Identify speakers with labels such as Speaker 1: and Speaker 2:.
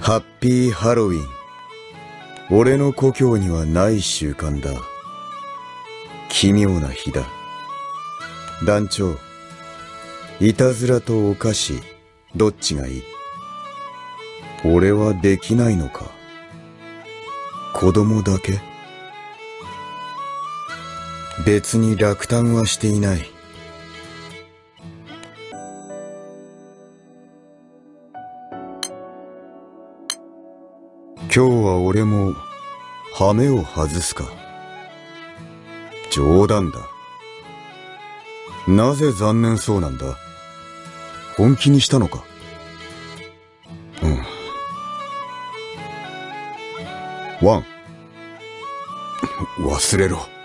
Speaker 1: ハッピーハロウィン。俺の故郷にはない習慣だ。奇妙な日だ。団長、いたずらとお菓子、どっちがいい？俺はできないのか？子供だけ？別に落胆はしていない。今日は俺も、羽目を外すか。冗談だ。なぜ残念そうなんだ本気にしたのかうん。ワン。忘れろ。